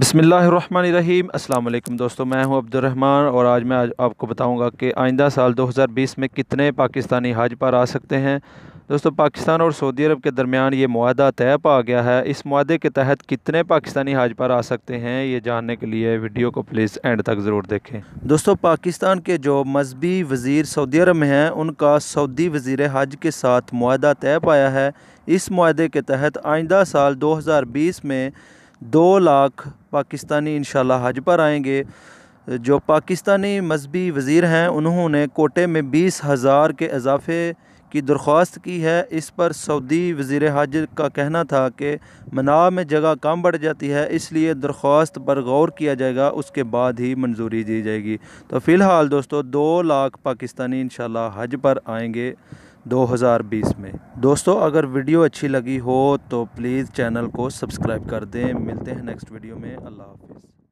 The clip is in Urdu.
بسم اللہ الرحمن الرحیم۔ السلام علیکم دوستو، میں ہوں عبد الرحمن اور آج میں آپ کو بتاؤں گا کہ آئندہ سال دو ہزار بیس میں کتنے پاکستانی حج پر آ سکتے ہیں۔ دوستو، پاکستان اور سعودی عرب کے درمیان یہ معاہدہ طے پا گیا ہے۔ اس معاہدے کے تحت کتنے پاکستانی حج پر آ سکتے ہیں، یہ جاننے کے لیے ویڈیو کو پلیز اینڈ تک ضرور دیکھیں۔ دوستو، پاکستان کے جو مذہبی وزیر سعودی عرب میں ہیں، ان کا سعودی وزیر حج کے ساتھ معاہدہ طے پایا ہے۔ اس معاہدے کے تحت آئندہ سال دو ہزار بیس میں دو لاکھ پاکستانی انشاءاللہ حج پر آئیں گے۔ جو پاکستانی مذہبی وزیر ہیں، انہوں نے کوٹے میں بیس ہزار کے اضافے کی درخواست کی ہے۔ اس پر سعودی وزیر حج کا کہنا تھا کہ مناع میں جگہ کم بڑھ جاتی ہے، اس لیے درخواست پر غور کیا جائے گا، اس کے بعد ہی منظوری دی جائے گی۔ تو فی الحال دوستو، دو لاکھ پاکستانی انشاءاللہ حج پر آئیں گے۔ دو ہزار بیس میں۔ دوستو، اگر ویڈیو اچھی لگی ہو تو پلیز چینل کو سبسکرائب کر دیں۔ ملتے ہیں نیکسٹ ویڈیو میں۔ اللہ حافظ۔